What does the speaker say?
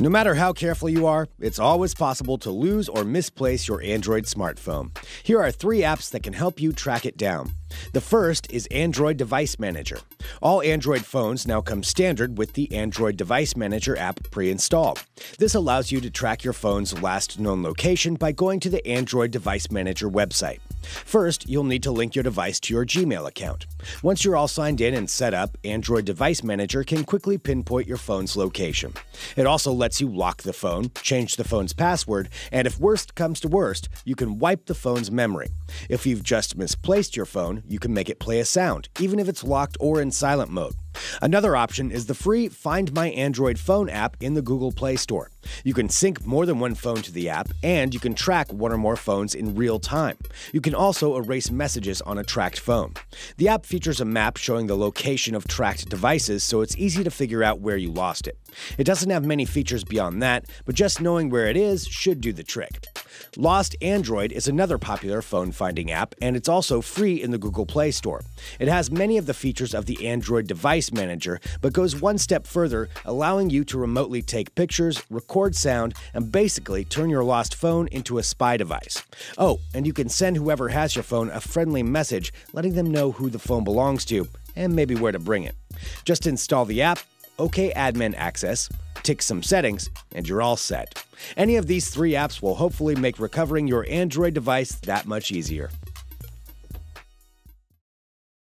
No matter how careful you are, it's always possible to lose or misplace your Android smartphone. Here are three apps that can help you track it down. The first is Android Device Manager. All Android phones now come standard with the Android Device Manager app pre installed. This allows you to track your phone's last known location by going to the Android Device Manager website. First, you'll need to link your device to your Gmail account. Once you're all signed in and set up, Android Device Manager can quickly pinpoint your phone's location. It also lets you lock the phone, change the phone's password, and if worst comes to worst, you can wipe the phone's memory. If you've just misplaced your phone, you can make it play a sound, even if it's locked or in silent mode. Another option is the free Find My Android Phone app in the Google Play Store. You can sync more than one phone to the app, and you can track one or more phones in real time. You can also erase messages on a tracked phone. The app features a map showing the location of tracked devices, so it's easy to figure out where you lost it. It doesn't have many features beyond that, but just knowing where it is should do the trick. Lost Android is another popular phone finding app, and it's also free in the Google Play Store. It has many of the features of the Android device manager, but goes one step further, allowing you to remotely take pictures, record sound, and basically turn your lost phone into a spy device. Oh, and you can send whoever has your phone a friendly message letting them know who the phone belongs to and maybe where to bring it. Just install the app, OK Admin Access, tick some settings, and you're all set. Any of these three apps will hopefully make recovering your Android device that much easier.